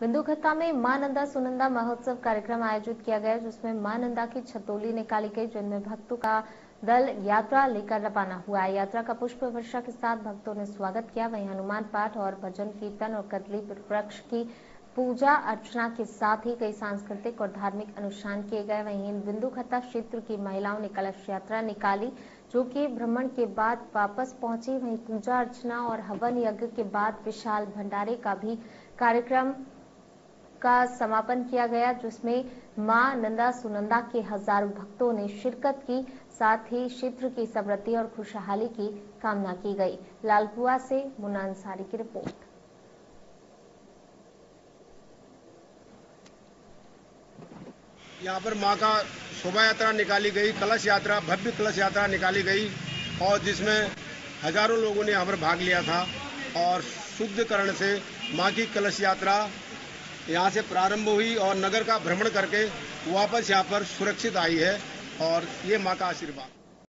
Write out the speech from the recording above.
बिंदुखत्ता में माँ नंदा सुनंदा महोत्सव कार्यक्रम आयोजित किया गया, जिसमें माँ नंदा की छतोली निकाली गई, जिनमें भक्तों का दल यात्रा लेकर रवाना हुआ यात्रा का पुष्प वर्षा के साथ भक्तों ने स्वागत किया। वहीं हनुमान पाठ और भजन कीर्तन और कदली वृक्ष की पूजा अर्चना के साथ ही कई सांस्कृतिक और धार्मिक अनुष्ठान किए गए। वहीं बिंदु खत्ता क्षेत्र की महिलाओं ने कलश यात्रा निकाली, जो कि भ्रमण के बाद वापस पहुँची। वहीं पूजा अर्चना और हवन यज्ञ के बाद विशाल भंडारे का भी कार्यक्रम का समापन किया गया, जिसमें माँ नंदा सुनंदा के हज़ारों भक्तों ने शिरकत की, साथ ही क्षेत्र की समृद्धि और खुशहाली की कामना की गई। लालपुआ से मुन्ना अंसारी की रिपोर्ट। यहाँ पर माँ का शोभा यात्रा निकाली गई, कलश यात्रा, भव्य कलश यात्रा निकाली गई, और जिसमें हज़ारों लोगों ने यहाँ पर भाग लिया था, और शुद्धकरण से माँ की कलश यात्रा यहाँ से प्रारंभ हुई और नगर का भ्रमण करके वापस यहाँ पर सुरक्षित आई है और ये माँ का आशीर्वाद।